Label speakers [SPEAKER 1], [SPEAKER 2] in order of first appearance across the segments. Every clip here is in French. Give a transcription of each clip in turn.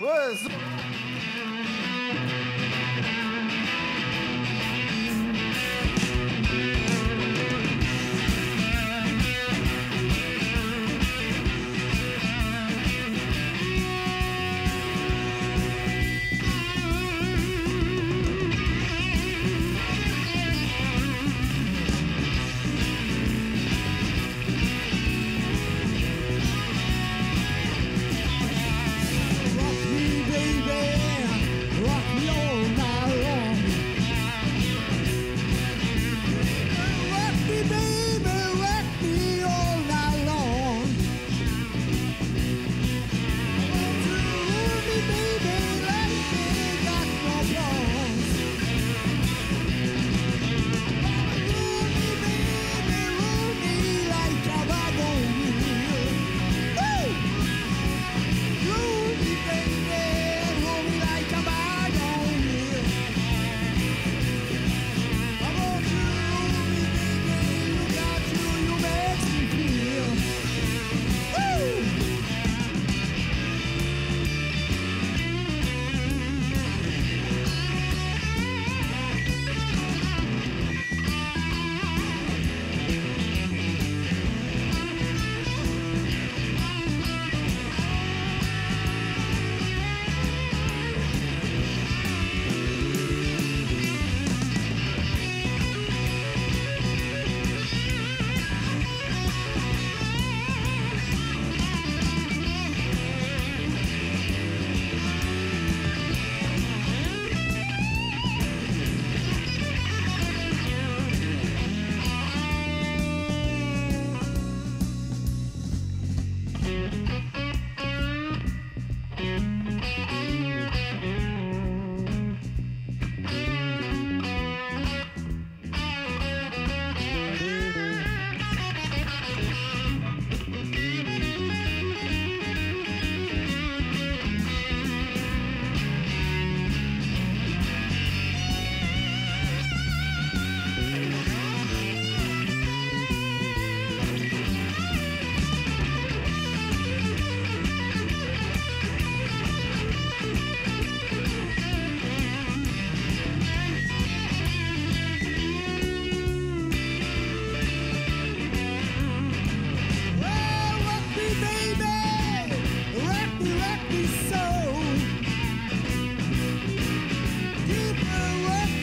[SPEAKER 1] Was...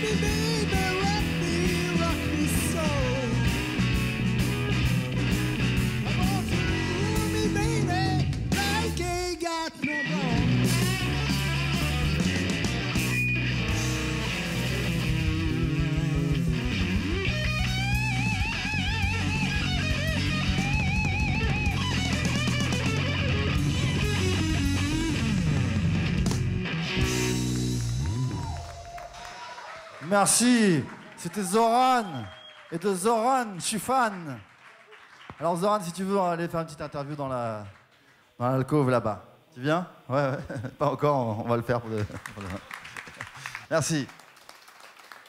[SPEAKER 1] Baby.
[SPEAKER 2] Merci. C'était Zoran. Et de Zoran, je suis fan. Alors Zoran, si tu veux, on va aller faire une petite interview dans la dans l'alcôve là-bas. Tu viens? Ouais, ouais, Pas encore, on va le faire pour, de... Merci.